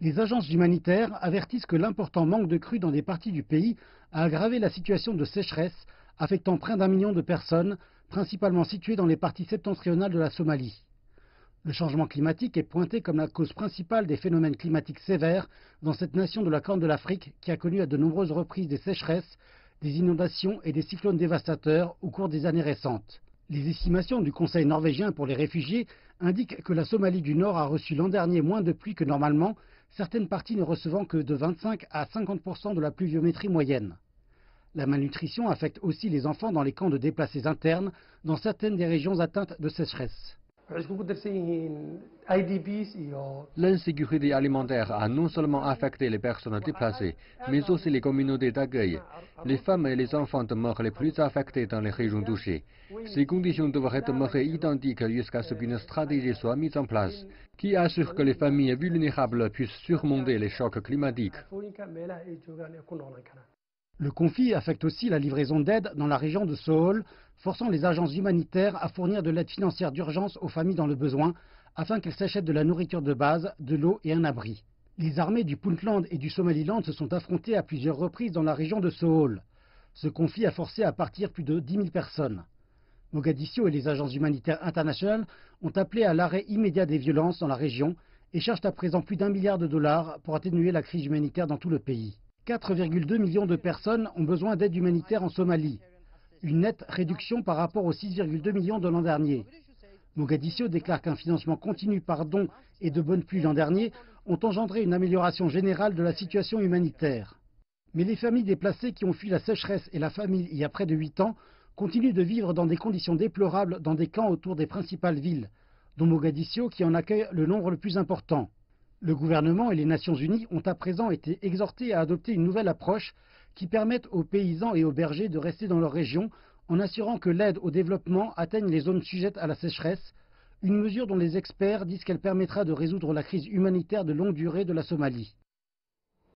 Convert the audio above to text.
Les agences humanitaires avertissent que l'important manque de crues dans des parties du pays a aggravé la situation de sécheresse affectant près d'un million de personnes, principalement situées dans les parties septentrionales de la Somalie. Le changement climatique est pointé comme la cause principale des phénomènes climatiques sévères dans cette nation de la Corne de l'Afrique qui a connu à de nombreuses reprises des sécheresses, des inondations et des cyclones dévastateurs au cours des années récentes. Les estimations du Conseil norvégien pour les réfugiés indiquent que la Somalie du Nord a reçu l'an dernier moins de pluie que normalement, certaines parties ne recevant que de 25 à 50% de la pluviométrie moyenne. La malnutrition affecte aussi les enfants dans les camps de déplacés internes dans certaines des régions atteintes de sécheresse. L'insécurité alimentaire a non seulement affecté les personnes déplacées, mais aussi les communautés d'accueil. Les femmes et les enfants demeurent les plus affectés dans les régions touchées. Ces conditions devraient demeurer identiques jusqu'à ce qu'une stratégie soit mise en place, qui assure que les familles vulnérables puissent surmonter les chocs climatiques. Le conflit affecte aussi la livraison d'aide dans la région de Sohol, forçant les agences humanitaires à fournir de l'aide financière d'urgence aux familles dans le besoin, afin qu'elles s'achètent de la nourriture de base, de l'eau et un abri. Les armées du Puntland et du Somaliland se sont affrontées à plusieurs reprises dans la région de Sohol. Ce conflit a forcé à partir plus de 10 000 personnes. Mogadiscio et les agences humanitaires internationales ont appelé à l'arrêt immédiat des violences dans la région et cherchent à présent plus d'un milliard de dollars pour atténuer la crise humanitaire dans tout le pays. 4,2 millions de personnes ont besoin d'aide humanitaire en Somalie, une nette réduction par rapport aux 6,2 millions de l'an dernier. Mogadiscio déclare qu'un financement continu par dons et de bonnes pluies l'an dernier ont engendré une amélioration générale de la situation humanitaire. Mais les familles déplacées qui ont fui la sécheresse et la famine il y a près de 8 ans continuent de vivre dans des conditions déplorables dans des camps autour des principales villes, dont Mogadiscio qui en accueille le nombre le plus important. Le gouvernement et les Nations Unies ont à présent été exhortés à adopter une nouvelle approche qui permette aux paysans et aux bergers de rester dans leur région en assurant que l'aide au développement atteigne les zones sujettes à la sécheresse, une mesure dont les experts disent qu'elle permettra de résoudre la crise humanitaire de longue durée de la Somalie.